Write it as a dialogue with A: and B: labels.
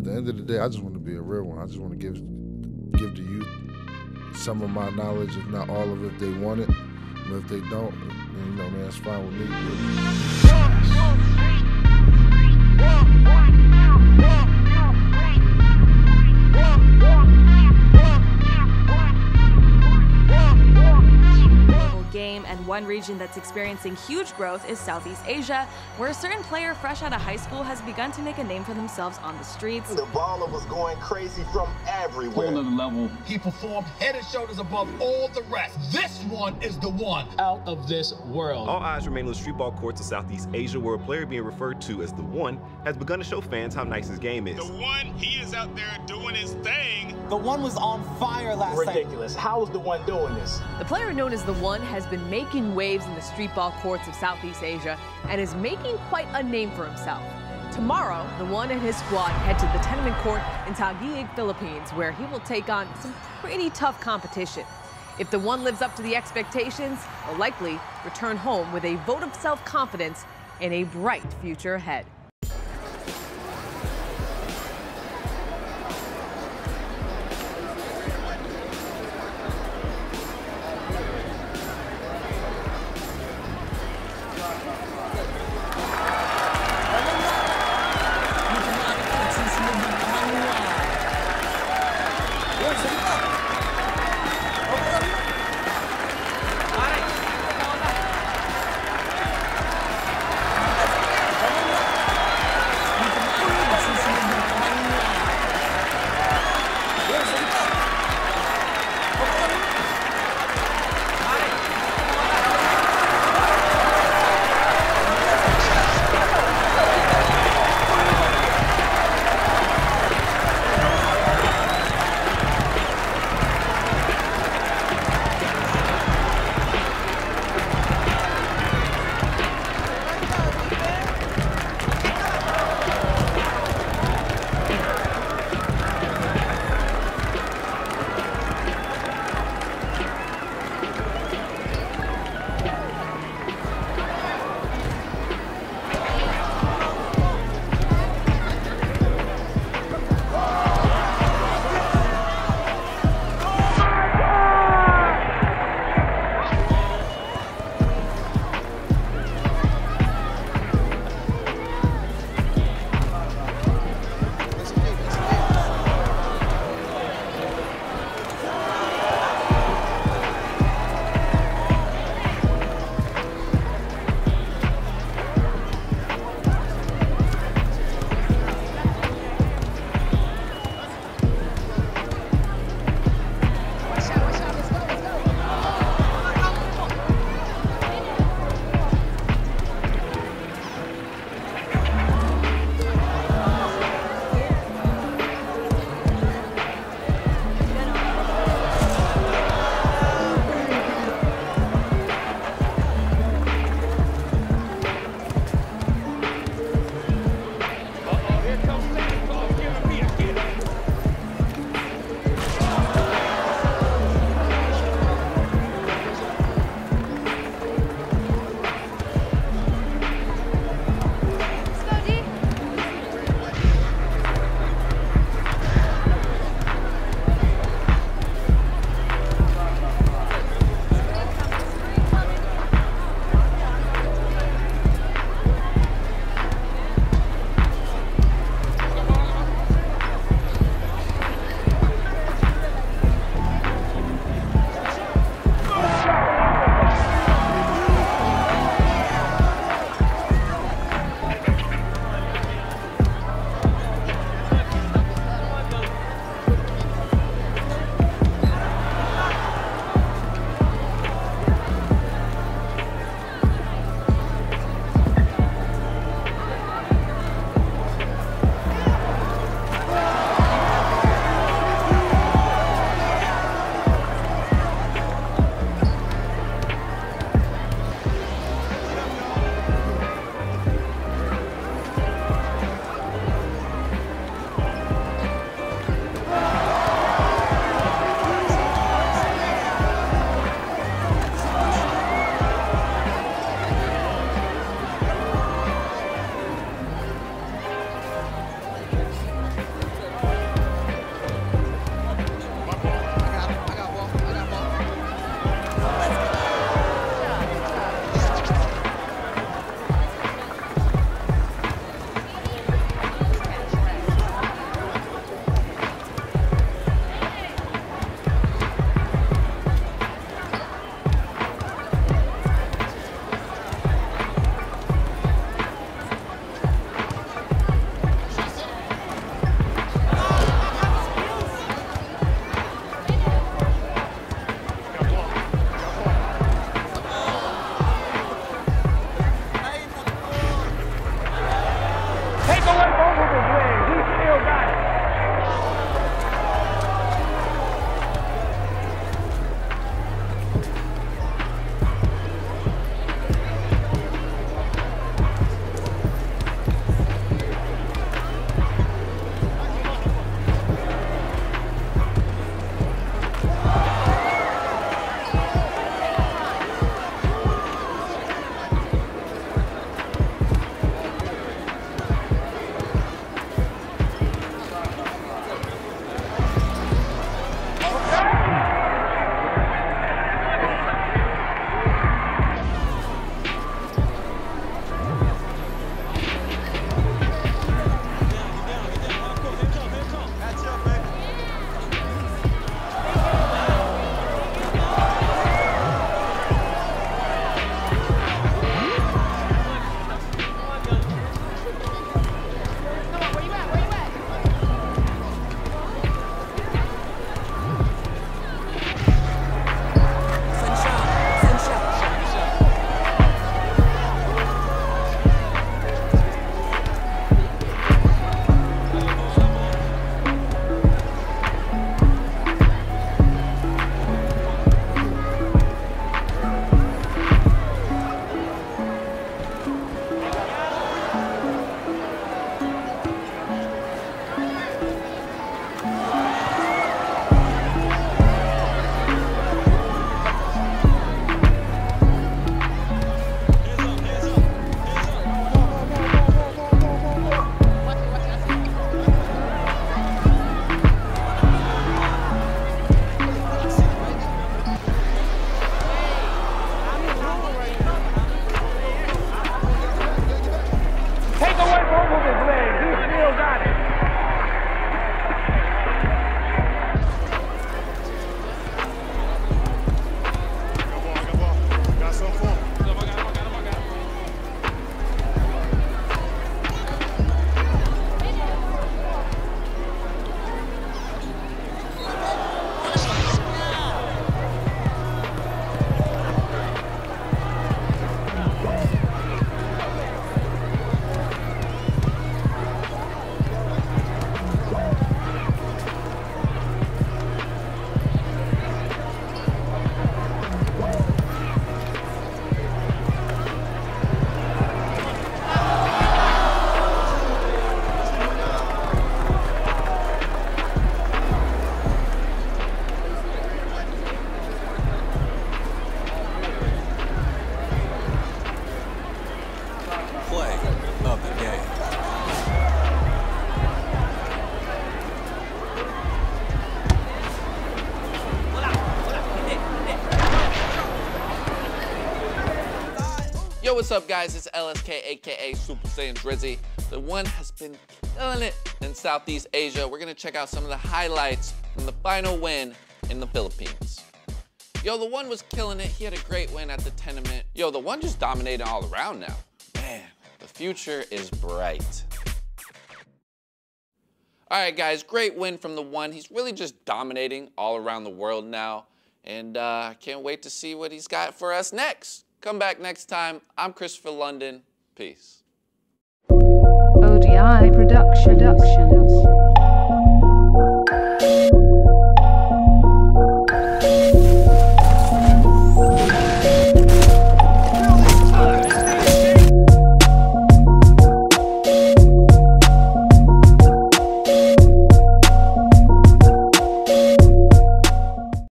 A: at the end of the day, I just want to be a real one. I just want to give give the youth some of my knowledge, if not all of it, if they want it. But if they don't, then, you know, man, that's fine with me.
B: One region that's experiencing huge growth is Southeast Asia, where a certain player fresh out of high school has begun to make a name for themselves on the streets.
C: The baller was going crazy from everywhere.
D: Whole other level.
E: He performed head and shoulders above all the rest. This one is the one.
D: Out of this world.
F: All eyes remain on the streetball courts of Southeast Asia, where a player being referred to as the one has begun to show fans how nice his game is.
G: The one, he is out there doing his thing.
H: The one was on fire last
C: Ridiculous. night. Ridiculous. How is the one doing this?
B: The player known as the one has been making waves in the streetball courts of Southeast Asia and is making quite a name for himself. Tomorrow, the one and his squad head to the tenement court in Taguig, Philippines, where he will take on some pretty tough competition. If the one lives up to the expectations, will likely return home with a vote of self-confidence and a bright future ahead.
I: Yo, what's up, guys? It's LSK, aka Super Saiyan Drizzy. The one has been killing it in Southeast Asia. We're gonna check out some of the highlights from the final win in the Philippines. Yo, the one was killing it. He had a great win at the tournament. Yo, the one just dominating all around now. Man, the future is bright. All right, guys, great win from the one. He's really just dominating all around the world now. And uh, I can't wait to see what he's got for us next. Come back next time. I'm Christopher London. Peace.
J: ODI Production.